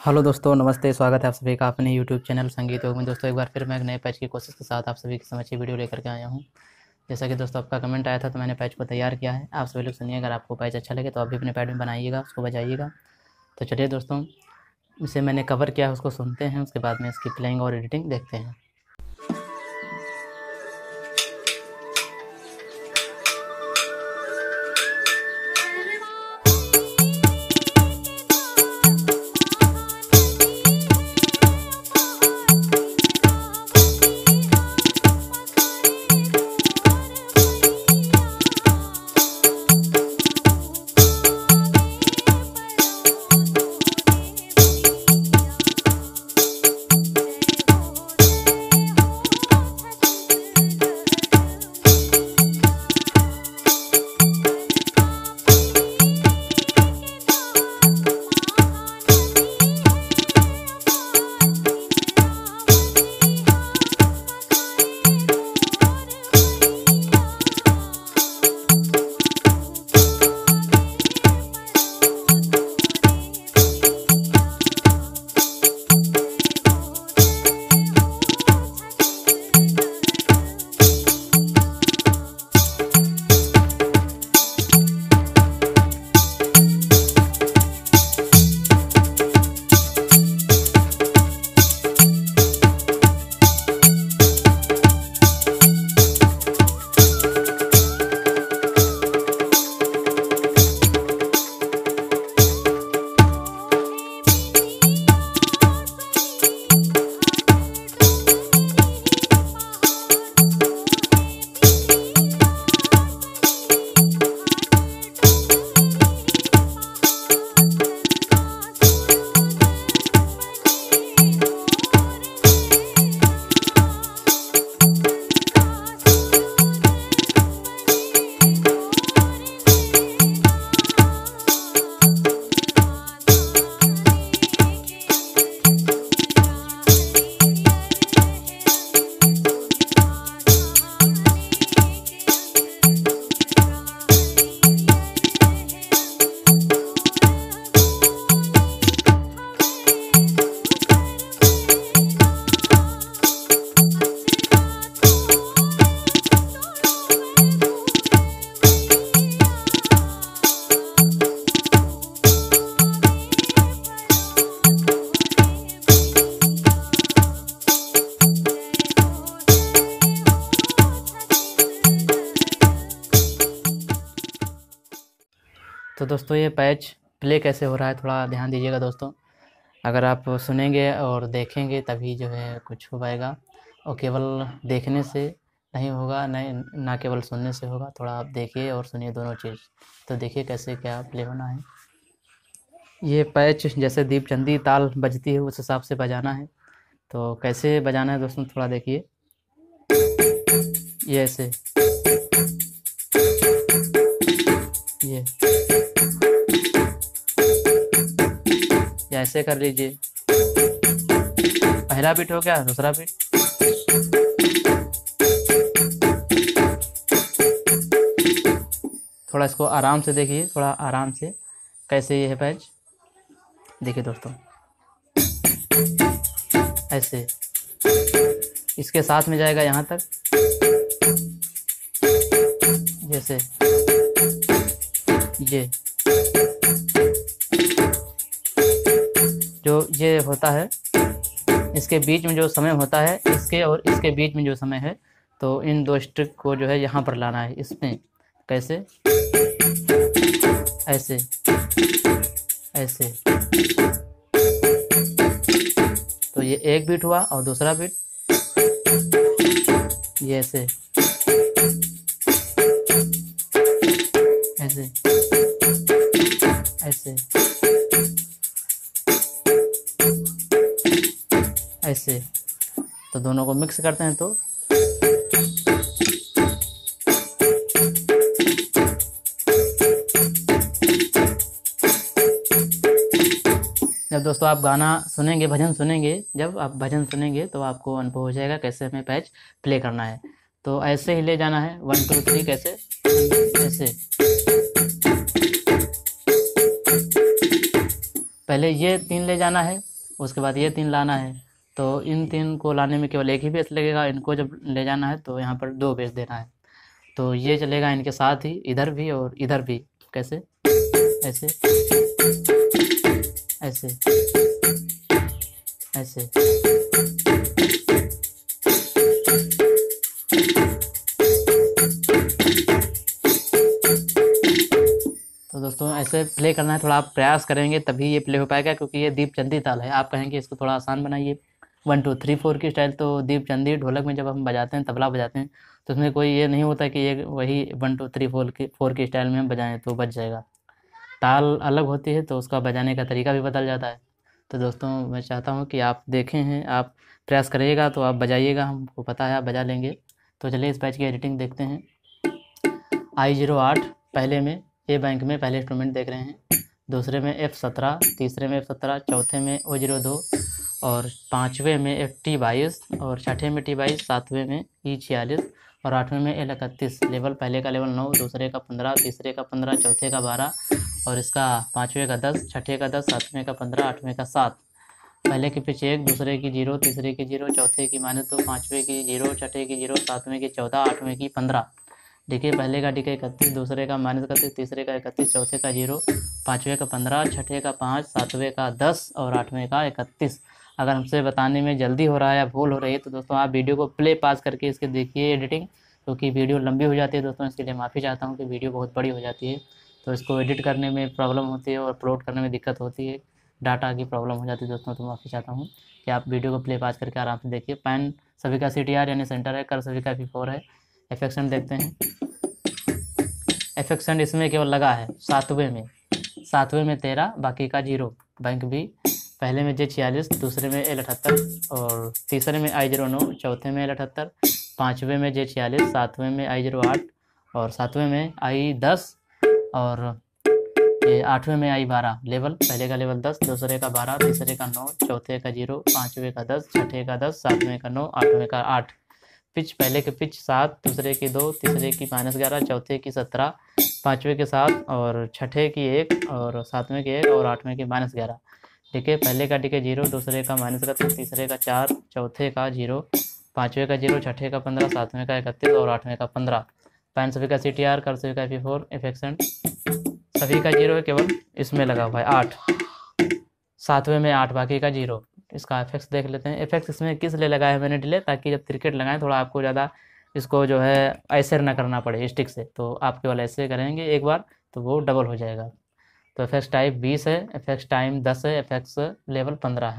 Hello दोस्तों, नमस्ते, स्वागत है आप सभी का अपने यूट्यूब चैनल संगीत योग में। दोस्तों, एक बार फिर मैं एक नए पैच की कोशिश के साथ आप सभी की समझी वीडियो लेकर के आया हूँ। जैसा कि दोस्तों, आपका कमेंट आया था तो मैंने पैच को तैयार किया है। आप सभी लोग सुनिए, अगर आपको पैच अच्छा लगे तो आप भी अपने पैड में बनाइएगा, उसको बजाइएगा। तो चलिए दोस्तों, इसे मैंने कवर किया है, उसको सुनते हैं, उसके बाद में इसकी प्लेइंग और एडिटिंग देखते हैं। दोस्तों, ये पैच प्ले कैसे हो रहा है, थोड़ा ध्यान दीजिएगा दोस्तों। अगर आप सुनेंगे और देखेंगे, तभी जो है कुछ हो पाएगा। और केवल देखने से नहीं होगा, नहीं, ना केवल सुनने से होगा, थोड़ा आप देखिए और सुनिए दोनों चीज़। तो देखिए कैसे क्या प्ले होना है। ये पैच, जैसे दीप चंदी ताल बजती है, उस हिसाब से बजाना है। तो कैसे बजाना है दोस्तों, थोड़ा देखिए। ये ऐसे। ऐसे कर लीजिए। पहला बीट हो गया, दूसरा बीट थोड़ा इसको आराम से देखिए, थोड़ा आराम से कैसे ये है पैच देखिए दोस्तों, ऐसे। इसके साथ में जाएगा यहाँ तक। जैसे ये। ये होता है, इसके बीच में जो समय होता है, इसके और इसके बीच में जो समय है तो इन दो स्ट्रिक को जो है यहाँ पर लाना है, इसमें। कैसे? ऐसे। ऐसे। तो ये एक बीट हुआ और दूसरा बीट। ये ऐसे। ऐसे तो दोनों को मिक्स करते हैं तो। जब दोस्तों आप गाना सुनेंगे, भजन सुनेंगे, जब आप भजन सुनेंगे तो आपको अनुभव हो जाएगा कैसे हमें पैच प्ले करना है। तो ऐसे ही ले जाना है। वन टू थ्री कैसे? ऐसे। पहले ये तीन ले जाना है, उसके बाद ये तीन लाना है। तो इन तीन को लाने में केवल एक ही बेस लगेगा, इनको जब ले जाना है तो यहाँ पर दो बेस देना है। तो ये चलेगा इनके साथ ही, इधर भी और इधर भी, कैसे? ऐसे ऐसे ऐसे। तो दोस्तों, ऐसे प्ले करना है, थोड़ा आप प्रयास करेंगे तभी ये प्ले हो पाएगा, क्योंकि ये दीप चंदी ताल है। आप कहेंगे इसको थोड़ा आसान बनाइए। वन टू थ्री फोर की स्टाइल तो दीप चंदी ढोलक में जब हम बजाते हैं, तबला बजाते हैं तो उसमें कोई ये नहीं होता कि ये वही वन टू थ्री फोर की फोर की स्टाइल में हम बजाएँ तो बच जाएगा। ताल अलग होती है तो उसका बजाने का तरीका भी बदल जाता है। तो दोस्तों, मैं चाहता हूँ कि आप देखें हैं, आप प्रयास करिएगा तो आप बजाइएगा, हमको पता है आप बजा लेंगे। तो चलिए इस बैच की एडिटिंग देखते हैं। आई ज़ीरो आठ, पहले में ए बैंक में पहले इंस्ट्रूमेंट देख रहे हैं। दूसरे में एफ़ सत्रह, तीसरे में एफ़ सत्रह, चौथे में ओ ज़ीरो दो और पाँचवें में एफ़ टी बाईस और छठे में टी बाईस, सातवें में ई छियालीस और आठवें में एल इकतीस। लेवल पहले का लेवल नौ, दूसरे का पंद्रह, तीसरे का पंद्रह, चौथे का बारह और इसका पाँचवें का दस, छठे का दस, सातवें का पंद्रह, आठवें का सात। पहले के पीछे एक, दूसरे की ज़ीरो, तीसरे की ज़ीरो, चौथे की माइनस दो, पाँचवें की ज़ीरो, छठे की ज़ीरो, सातवें की चौदह, आठवें की पंद्रह। देखिए, पहले का डी इकतीस, दूसरे का माइनस इकतीस, तीसरे का इकतीस, चौथे का ज़ीरो, पाँचवें का पंद्रह, छठे का पाँच, सातवें का दस और आठवें का इकतीस। अगर हमसे बताने में जल्दी हो रहा है या भूल हो रही है तो दोस्तों आप वीडियो को प्ले पास करके इसके देखिए एडिटिंग, क्योंकि तो वीडियो लंबी हो जाती है दोस्तों, इसके लिए माफ़ी चाहता हूँ कि वीडियो बहुत बड़ी हो जाती है। तो इसको एडिट करने में प्रॉब्लम होती है और अपलोड करने में दिक्कत होती है, डाटा की प्रॉब्लम हो जाती है दोस्तों तो माफ़ी चाहता हूँ कि आप वीडियो को प्ले पास करके आराम से देखिए। पैन सभी का सीटीआर यानी सेंटर है कर सभी का भी फोर है। एफेक्शन देखते हैं। एफेक्शन इसमें केवल लगा है, सातवें में सातवें में तेरह, बाकी का ज़ीरो, बैंक बी पहले में जे छियालीस, दूसरे में एल अठहत्तर और तीसरे में आई ज़ीरो नौ, चौथे में एल अठहत्तर, पाँचवें में जे छियालीस, सातवें में आई ज़ीरो आठ और सातवें में आई दस और ये आठवें में आई बारह। लेवल, पहले का लेवल दस, दूसरे का बारह, तीसरे का नौ, चौथे का ज़ीरो, पाँचवें का दस, छठे का दस, सातवें का नौ, आठवें का आठ। पिच, पहले के पिच सात, दूसरे की दो, तीसरे की माइनस ग्यारह, चौथे की सत्रह, पाँचवें के सात और छठे की एक और सातवें की एक और आठवें की माइनस ग्यारह। ठीक है, पहले का टिके ज़ीरो, दूसरे का माइनस इकतीस तीसरे का चार, चौथे का ज़ीरो, पाँचवें का ज़ीरो, छठे का पंद्रह, सातवें का इकतीस और आठवें का पंद्रह। पैन सभी का सी टी आर कर, सभी का एफी फोर एफेक्सेंट सभी का ज़ीरो केवल इसमें लगा हुआ है, आठ। सातवें में आठ, बाकी का ज़ीरो। इसका इफेक्ट्स देख लेते हैं। इफेक्ट्स इसमें किस लिए लगाया है मैंने डिले? ताकि जब क्रिकेट लगाएँ, थोड़ा आपको ज़्यादा इसको जो है, ऐसे ना करना पड़े स्टिक से। तो आप केवल ऐसे करेंगे, एक बार तो वो डबल हो जाएगा। तो एफेक्ट्स टाइप बीस है एफेक्ट्स टाइम दस है एफेक्ट्स लेवल पंद्रह है।